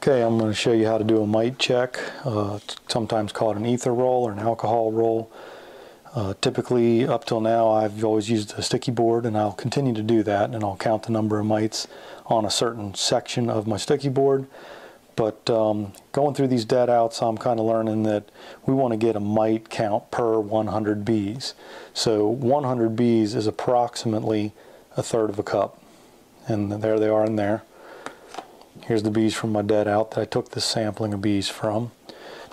Okay, I'm going to show you how to do a mite check. Uh, sometimes called an ether roll or an alcohol roll. Uh, typically, up till now, I've always used a sticky board, and I'll continue to do that, and I'll count the number of mites on a certain section of my sticky board. But um, going through these dead outs, I'm kind of learning that we want to get a mite count per 100 bees. So 100 bees is approximately a third of a cup. And there they are in there. Here's the bees from my dead out that I took this sampling of bees from.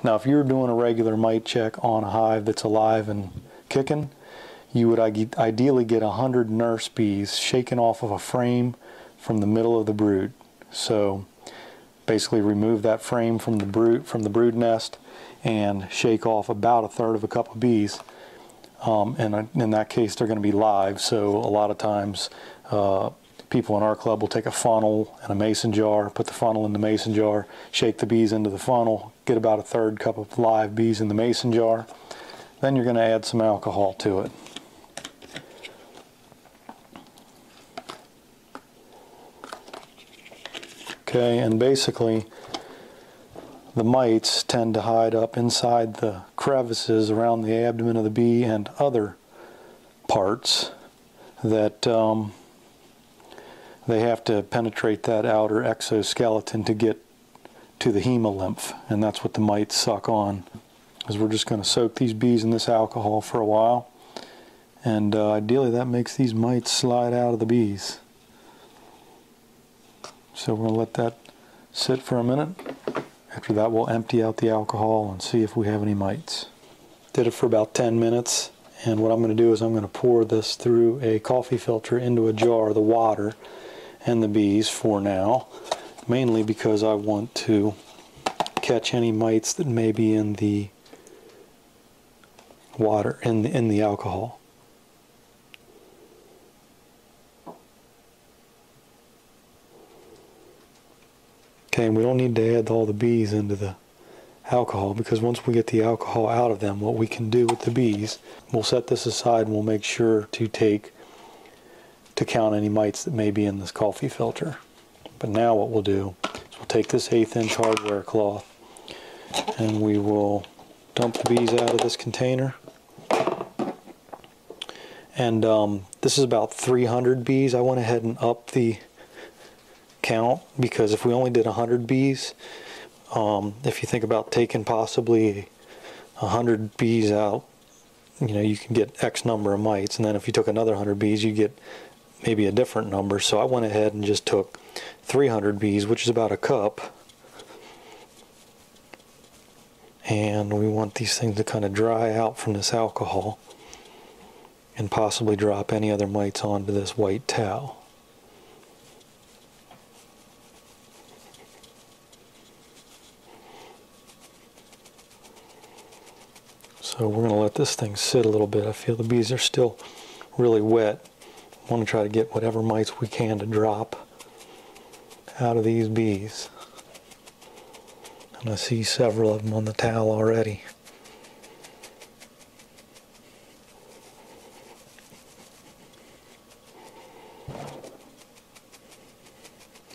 Now, if you're doing a regular mite check on a hive that's alive and kicking, you would ideally get 100 nurse bees shaken off of a frame from the middle of the brood. So basically remove that frame from the brood, from the brood nest and shake off about a third of a cup of bees. Um, and in that case, they're going to be live. So a lot of times, uh, people in our club will take a funnel and a mason jar, put the funnel in the mason jar, shake the bees into the funnel, get about a third cup of live bees in the mason jar. Then you're going to add some alcohol to it. Okay, and basically the mites tend to hide up inside the crevices around the abdomen of the bee and other parts that um, they have to penetrate that outer exoskeleton to get to the hemolymph, and that's what the mites suck on. Is we're just going to soak these bees in this alcohol for a while, and uh, ideally that makes these mites slide out of the bees. So we're going to let that sit for a minute. After that we'll empty out the alcohol and see if we have any mites. Did it for about 10 minutes and what I'm going to do is I'm going to pour this through a coffee filter into a jar, the water and the bees for now, mainly because I want to catch any mites that may be in the water, in the, in the alcohol. Okay, and we don't need to add all the bees into the alcohol because once we get the alcohol out of them, what we can do with the bees, we'll set this aside and we'll make sure to take to count any mites that may be in this coffee filter. But now what we'll do is we'll take this eighth inch hardware cloth and we will dump the bees out of this container. And um, this is about 300 bees. I went ahead and upped the count because if we only did 100 bees, um, if you think about taking possibly 100 bees out, you know, you can get X number of mites. And then if you took another 100 bees, you get maybe a different number. So I went ahead and just took 300 bees, which is about a cup. And we want these things to kind of dry out from this alcohol and possibly drop any other mites onto this white towel. So we're going to let this thing sit a little bit. I feel the bees are still really wet want to try to get whatever mites we can to drop out of these bees. And I see several of them on the towel already.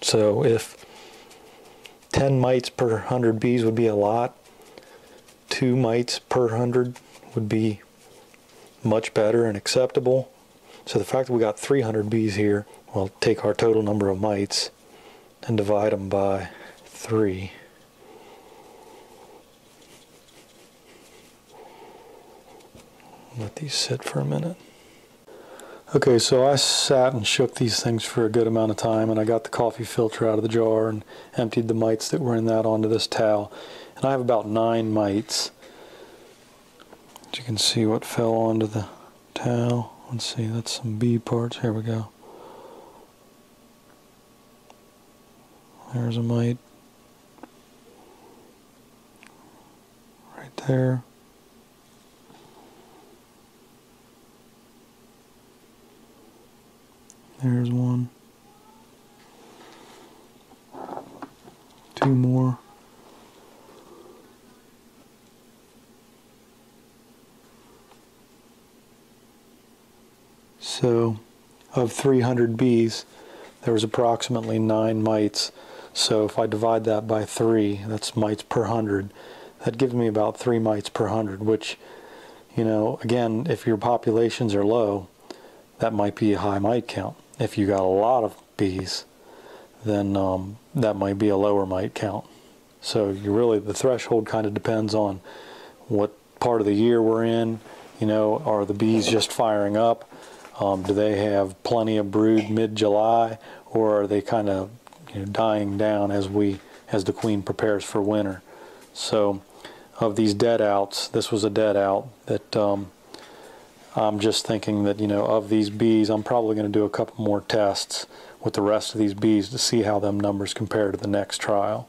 So if 10 mites per 100 bees would be a lot, 2 mites per 100 would be much better and acceptable. So the fact that we got 300 bees here, we'll take our total number of mites and divide them by 3. Let these sit for a minute. Okay, so I sat and shook these things for a good amount of time, and I got the coffee filter out of the jar and emptied the mites that were in that onto this towel. And I have about nine mites. As you can see what fell onto the towel. Let's see, that's some bee parts. Here we go. There's a mite. Right there. There's one. Two more. So of 300 bees, there was approximately nine mites. So if I divide that by three, that's mites per hundred. That gives me about three mites per hundred, which, you know, again, if your populations are low, that might be a high mite count. If you got a lot of bees, then um, that might be a lower mite count. So you really the threshold kind of depends on what part of the year we're in. You know, are the bees just firing up? Um, do they have plenty of brood mid-July, or are they kind of you know, dying down as we as the queen prepares for winter? So, of these dead outs, this was a dead out that um, I'm just thinking that you know of these bees, I'm probably going to do a couple more tests with the rest of these bees to see how them numbers compare to the next trial.